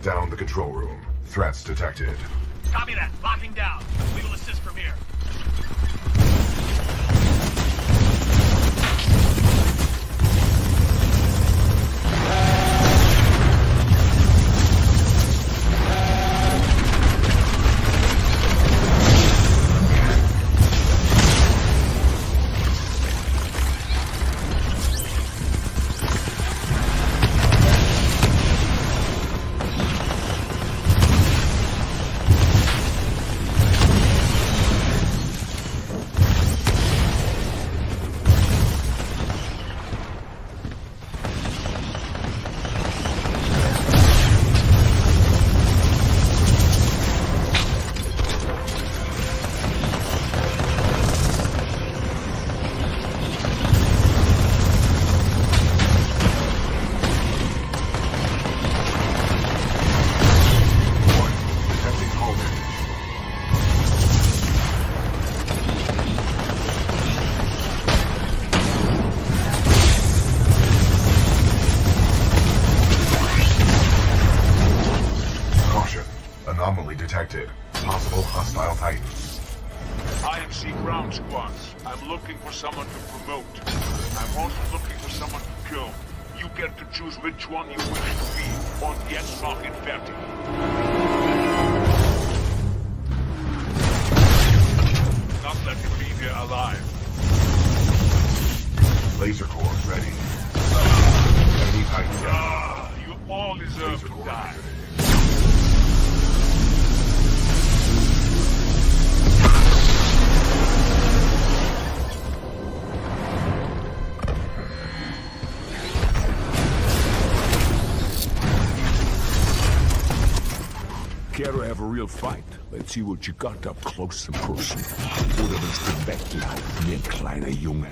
Lock down the control room. Threats detected. Copy that. Locking down. Which one you wish to be. Und jetzt mach ihn fertig. Not let him leave here alive. Laser core ready. Enemy titan. Ah, you all deserve Laser to die. activated. To have a real fight? Let's see what you got up close and personal. Oder willst du wie ein kleiner Junge?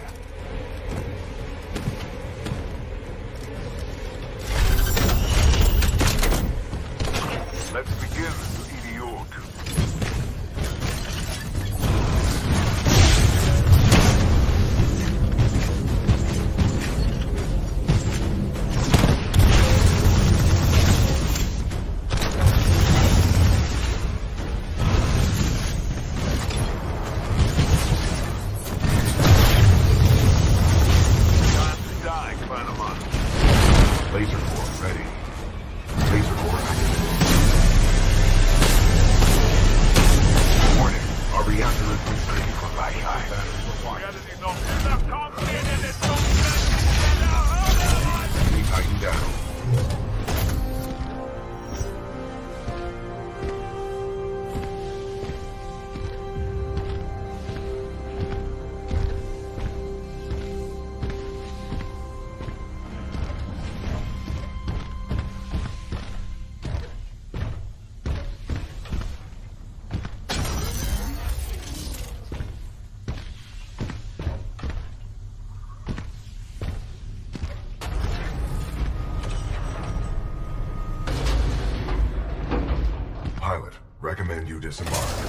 Disembark.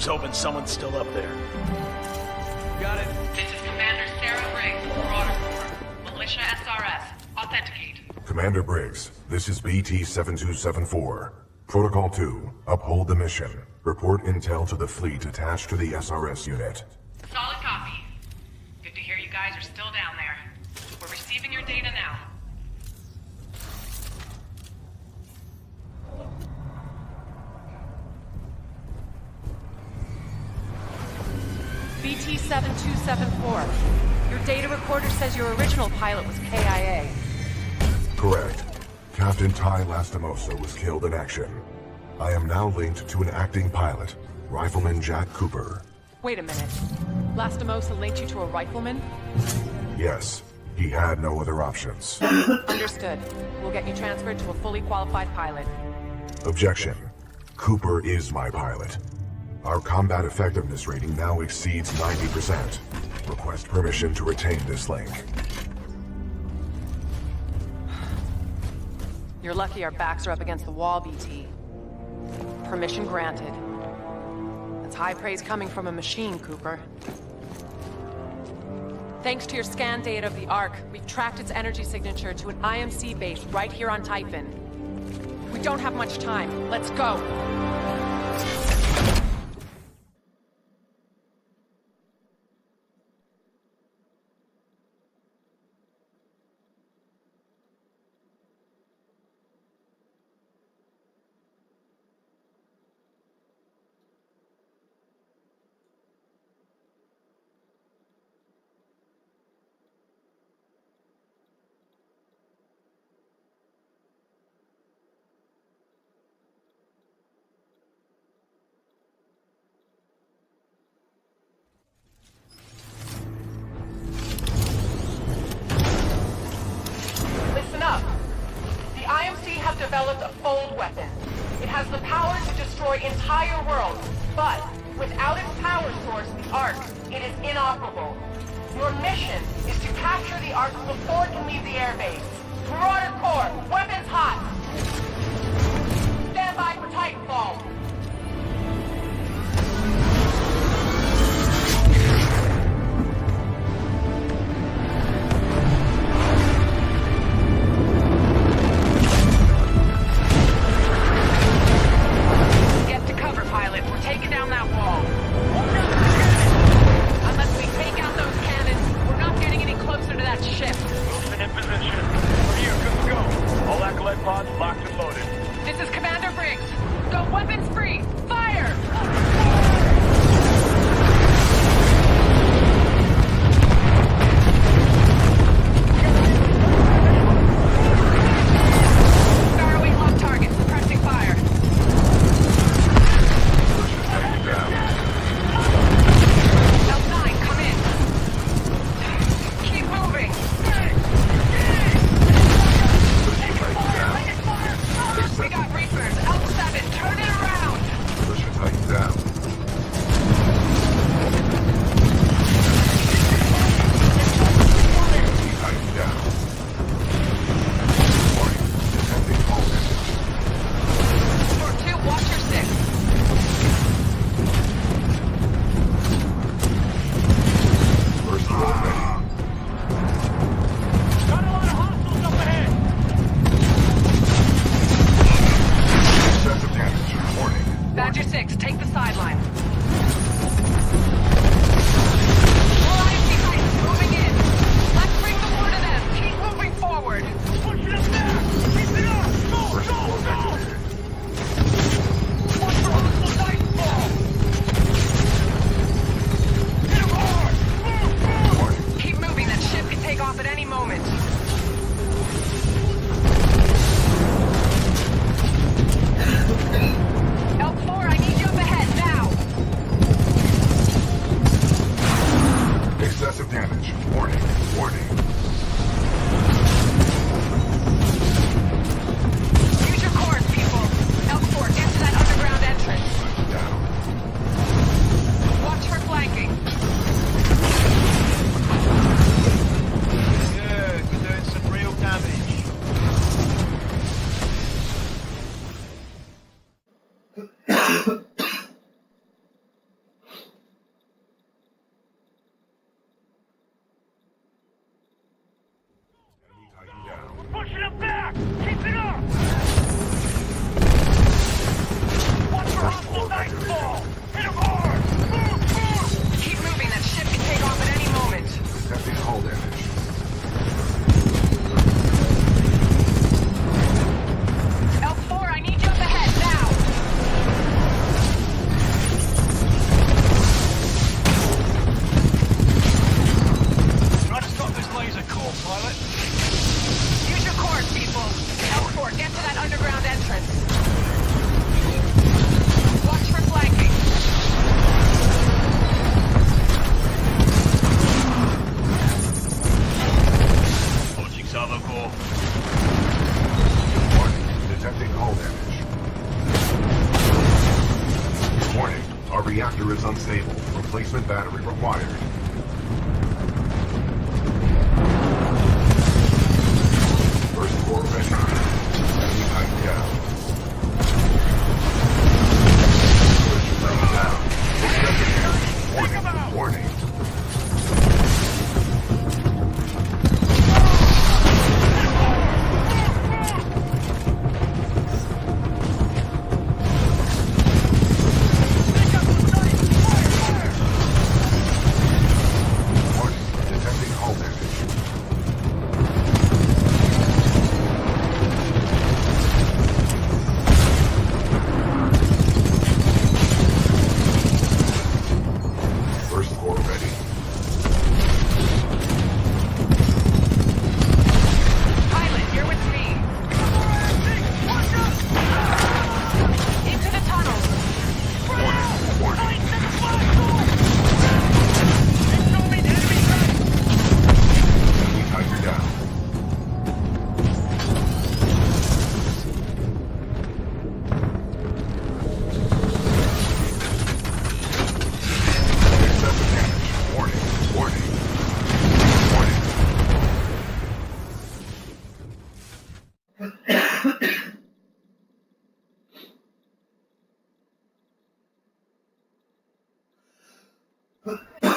Here's hoping someone's still up there. Got it. This is Commander Sarah Briggs, Marauder Corps. Militia SRS. Authenticate. Commander Briggs, this is BT-7274. Protocol 2, uphold the mission. Report intel to the fleet attached to the SRS unit. Solid copy. Good to hear you guys are still down there. We're receiving your data now. BT-7274. Your data recorder says your original pilot was KIA. Correct. Captain Tai Lastimosa was killed in action. I am now linked to an acting pilot, Rifleman Jack Cooper. Wait a minute. Lastimosa linked you to a rifleman? Yes, he had no other options. Understood. We'll get you transferred to a fully qualified pilot. Objection. Cooper is my pilot. Our combat effectiveness rating now exceeds 90%. Request permission to retain this link. You're lucky our backs are up against the wall, BT. Permission granted. That's high praise coming from a machine, Cooper. Thanks to your scan data of the Ark, we've tracked its energy signature to an IMC base right here on Typhon. We don't have much time. Let's go. vehicle. Warning, detecting hull damage. Warning, our reactor is unstable. Replacement battery required. Huh?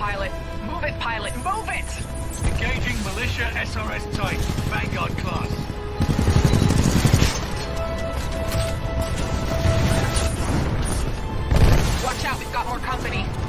pilot. Move it, pilot. Move it! Engaging militia SRS type. Vanguard class. Watch out, we've got more company.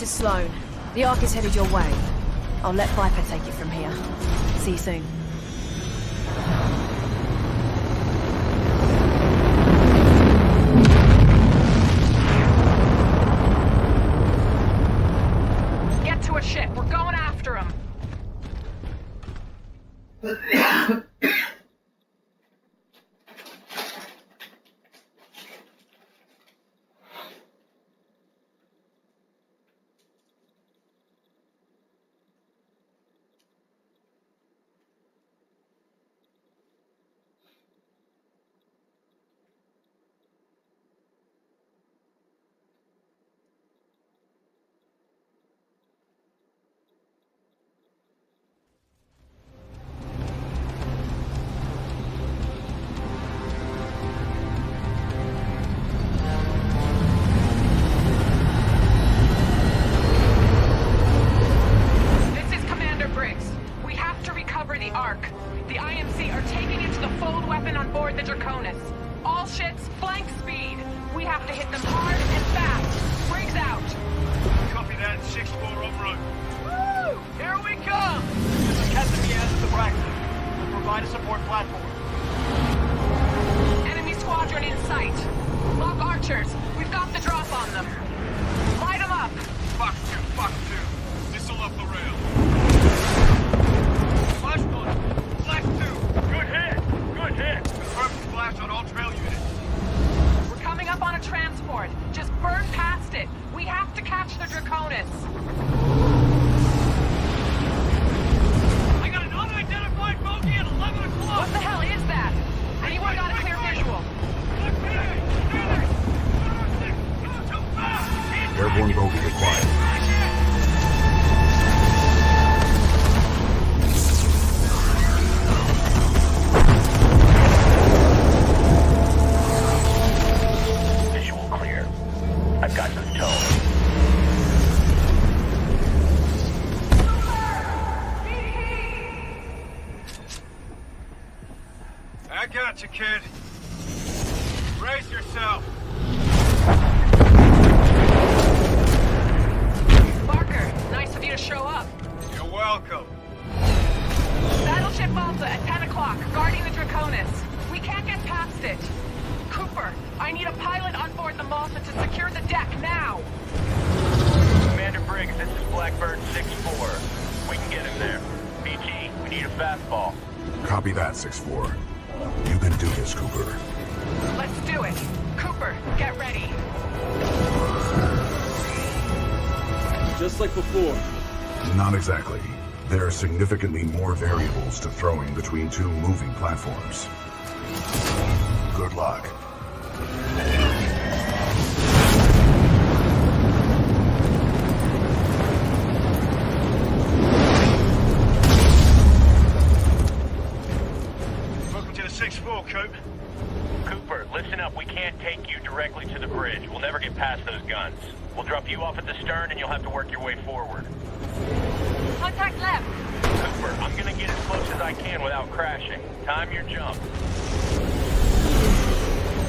This is Sloan. The Ark is headed your way. I'll let Viper take it from here. See you soon. Significantly more variables to throwing between two moving platforms. Good luck. Welcome to the 6-4, Coop. Cooper, listen up. We can't take you directly to the bridge. We'll never get past those guns. We'll drop you off at the stern and you'll have to work your way forward. Contact left. Cooper, I'm gonna get as close as I can without crashing. Time your jump.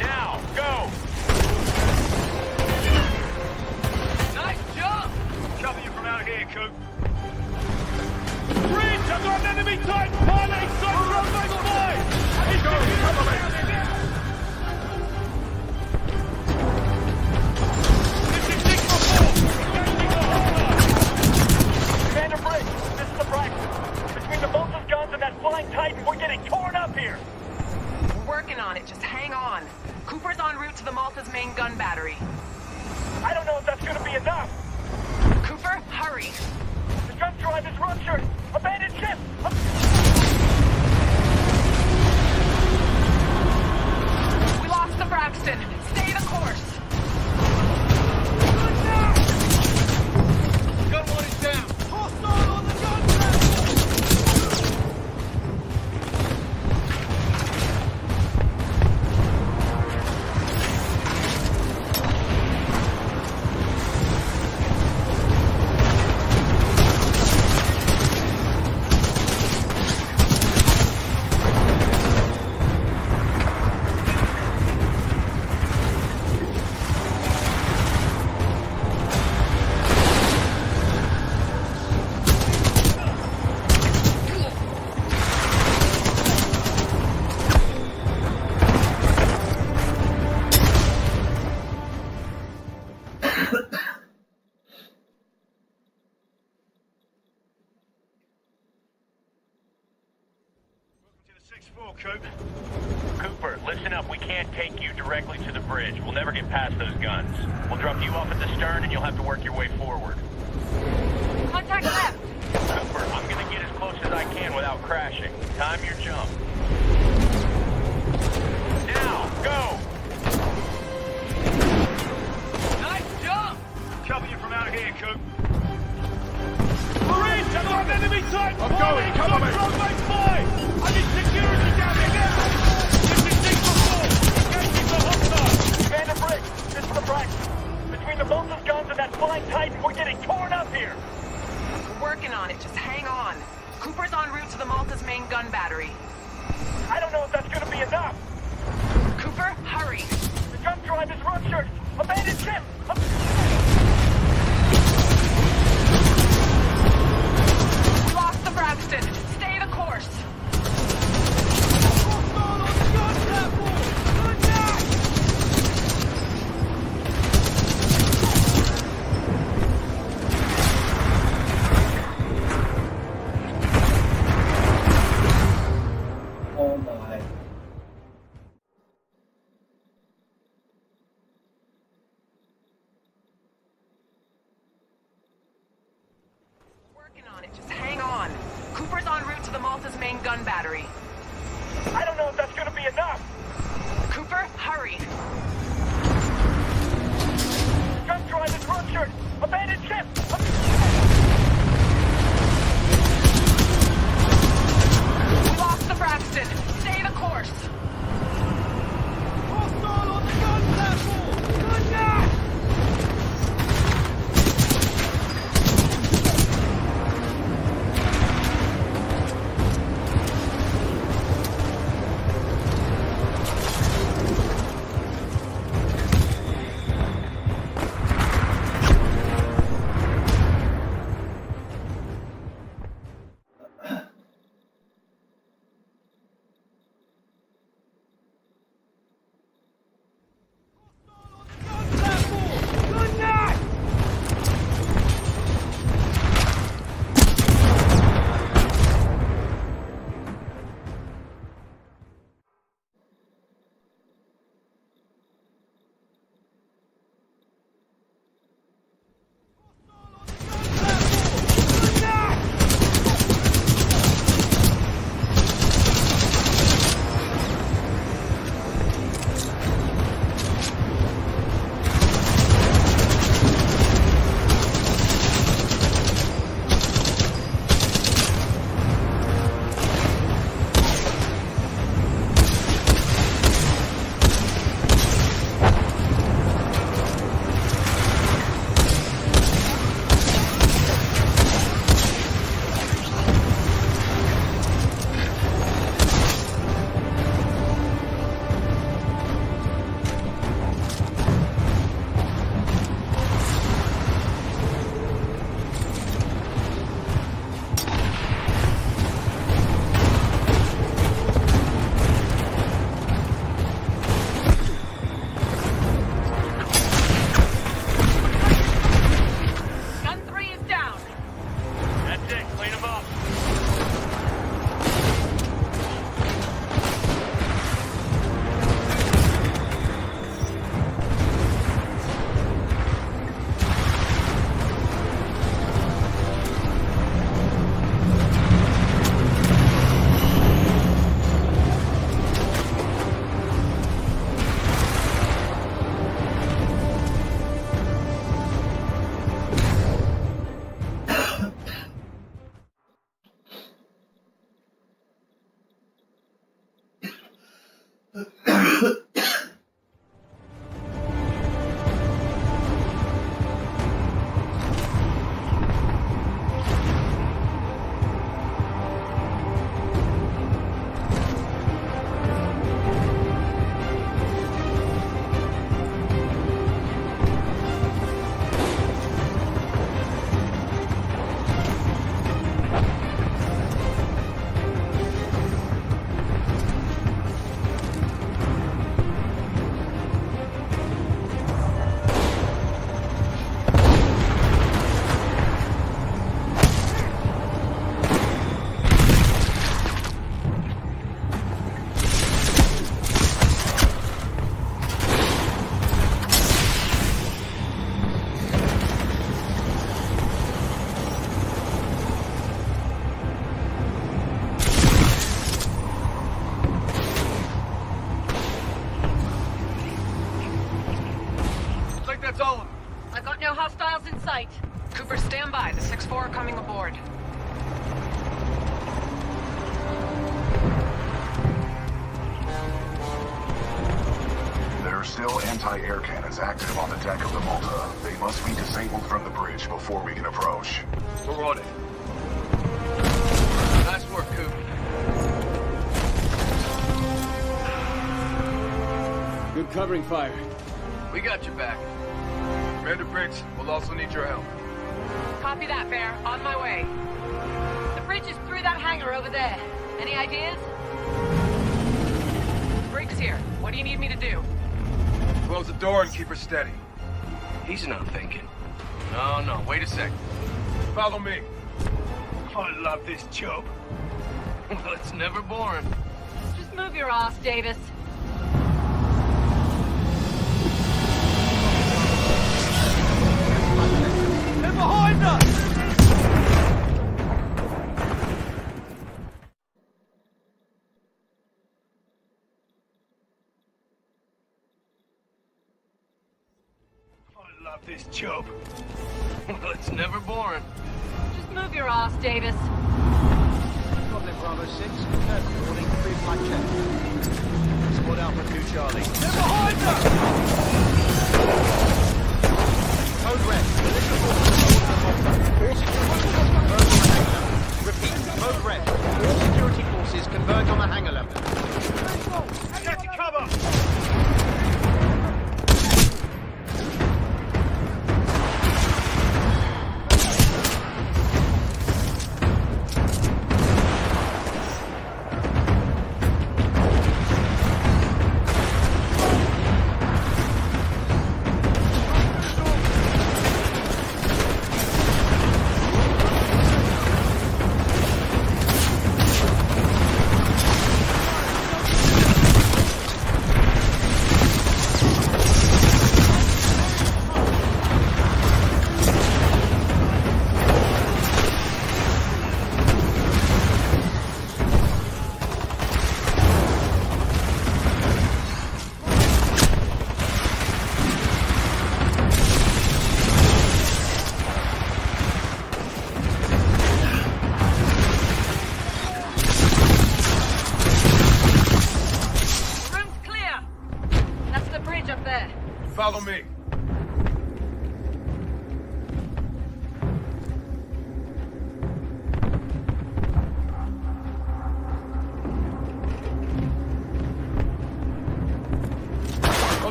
Now, go! Nice jump! Cover you from out here, Coop. Bridge! I've got an enemy type pilot inside road by five! Let's go, cover me! Between the Bolton's guns and that flying Titan, we're getting torn up here! We're working on it. Just hang on. Cooper's en route to the Malta's main gun battery. I don't know if that's gonna be enough! Cooper, hurry. The jump drive is ruptured! Abandoned ship! We lost the Braxton. 6-4 coming aboard. There are still anti-air cannons active on the deck of the Malta. They must be disabled from the bridge before we can approach. We're on it. Nice work, Coop. Good covering fire. We got your back. Commander Briggs, we'll also need your help. Copy that, Bear. On my way. The bridge is through that hangar over there. Any ideas? Briggs here. What do you need me to do? Close the door and keep her steady. He's not thinking. No, no, wait a sec. Follow me. I love this job. Well, it's never boring. Just move your ass, Davis. They're behind us! I love this job. Well, it's never boring. Just move your ass, Davis. Goblin Bravo 6, confirmed boarding pre-flight check. Squad Alpha 2 Charlie. They're behind us! Repeat, code red. All security forces converge on the hangar level. Get to cover!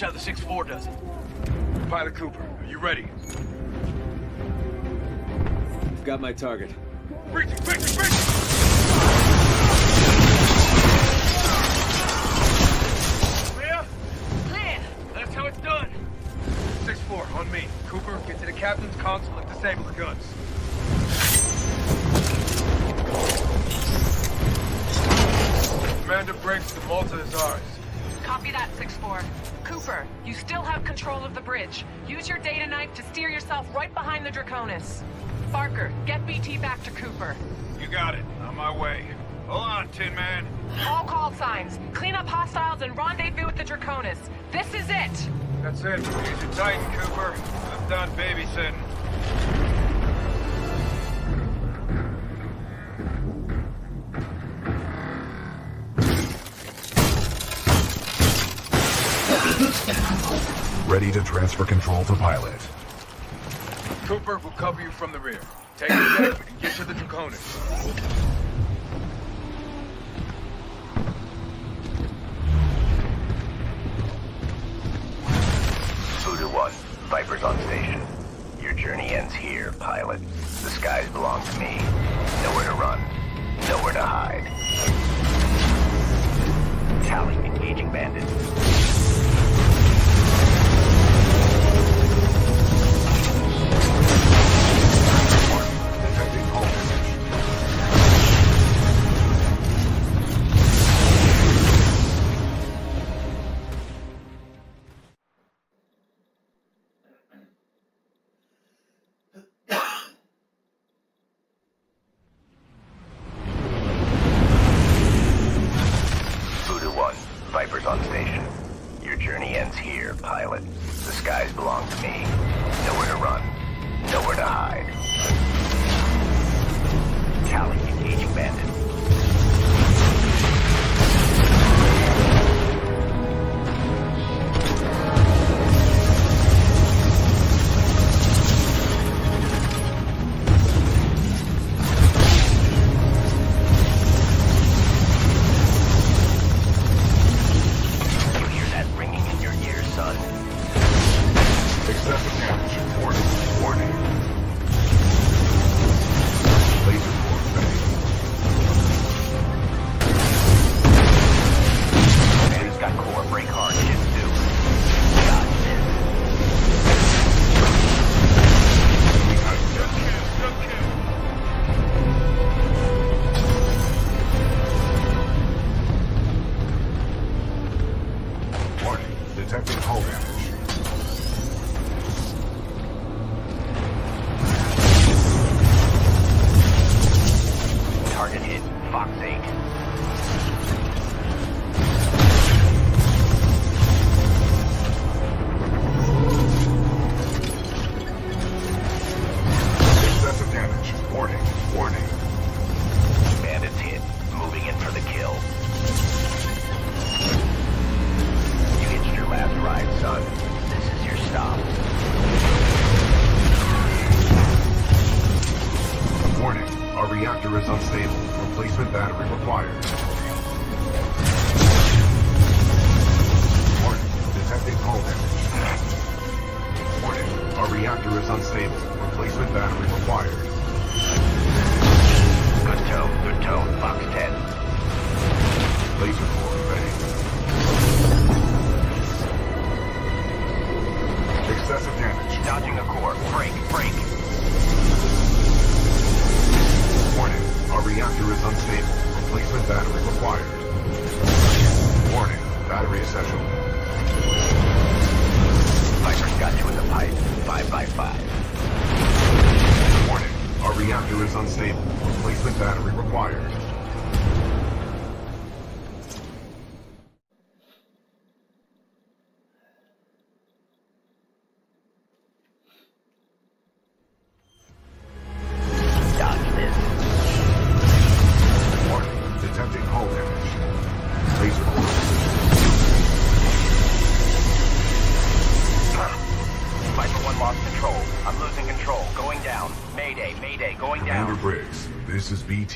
Watch how the 6-4 does it. Pilot Cooper, are you ready? I've Got my target. Breaching, breaching, breaching! Clear? Clear. That's how it's done. 6-4, on me. Cooper, get to the captain's console and disable the guns. Control of the bridge. Use your data knife to steer yourself right behind the Draconis. Barker, get BT back to Cooper. You got it. On my way. Hold on, Tin Man. All call signs. Clean up hostiles and rendezvous with the Draconis. This is it. That's it. Use your Titan, Cooper. I'm done babysitting. Ready to transfer control to pilot. Cooper will cover you from the rear. Take the deck and get to the Draconis. Voodoo 1, Viper's on station. Your journey ends here, pilot. The skies belong to me. Nowhere to run. Nowhere to hide. Tally engaging bandits. core, break hard. battery required.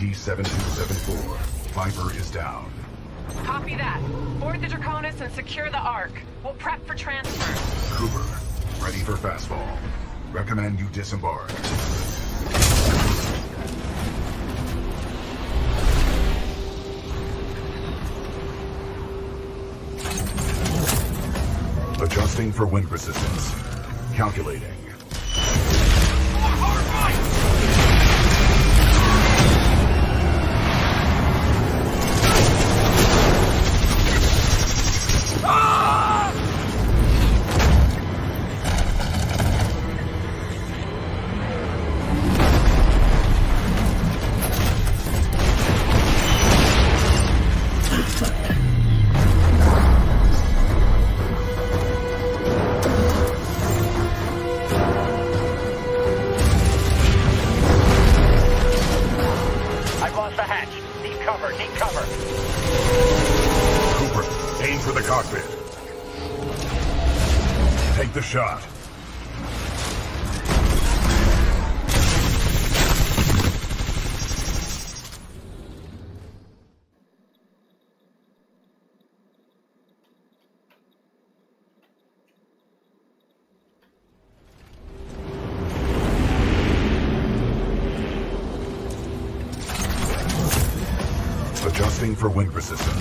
T-7274. Viper is down. Copy that. Board the Draconis and secure the Ark. We'll prep for transfer. Cooper, ready for fastball. Recommend you disembark. Adjusting for wind resistance. Calculating. resistance.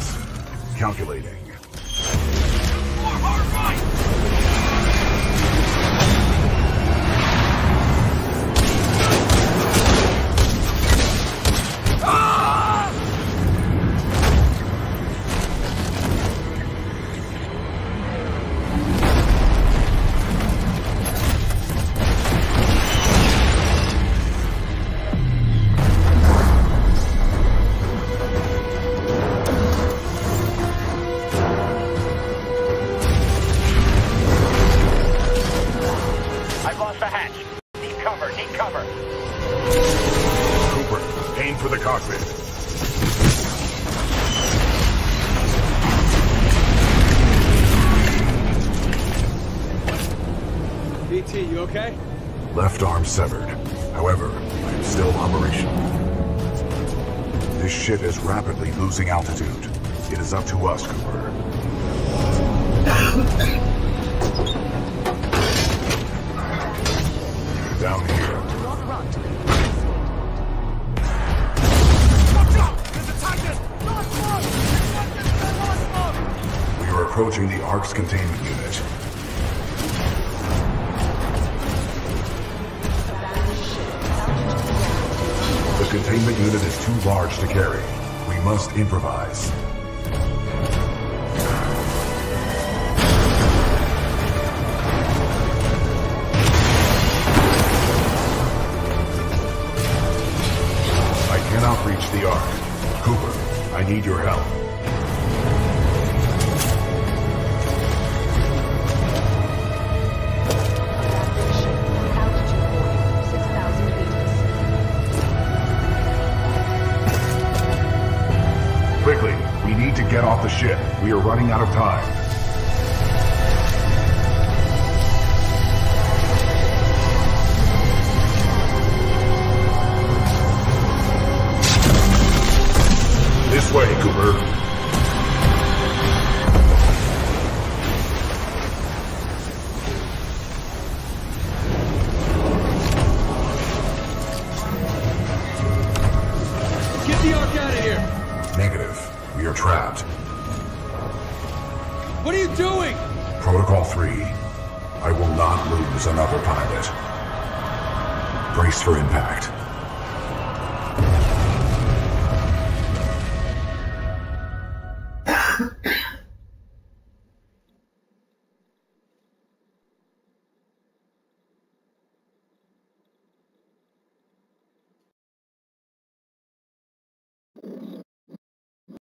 Unit. The containment unit is too large to carry. We must improvise. I cannot reach the Ark. Cooper, I need your help. Get off the ship. We are running out of time.